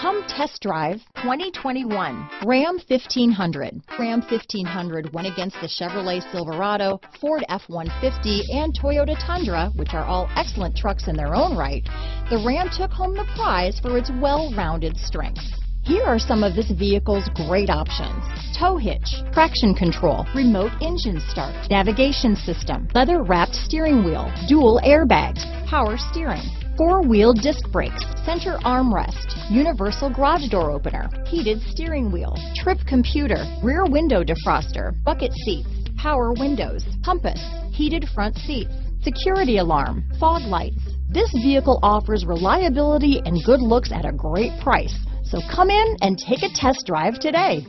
Come test drive 2021 Ram 1500. Ram 1500 went against the Chevrolet Silverado, Ford F-150, and Toyota Tundra, which are all excellent trucks in their own right. The Ram took home the prize for its well-rounded strengths. Here are some of this vehicle's great options. Tow hitch, traction control, remote engine start, navigation system, leather wrapped steering wheel, dual airbags, power steering, four-wheel disc brakes, center armrest, universal garage door opener, heated steering wheel, trip computer, rear window defroster, bucket seats, power windows, compass, heated front seats, security alarm, fog lights. This vehicle offers reliability and good looks at a great price. So come in and take a test drive today.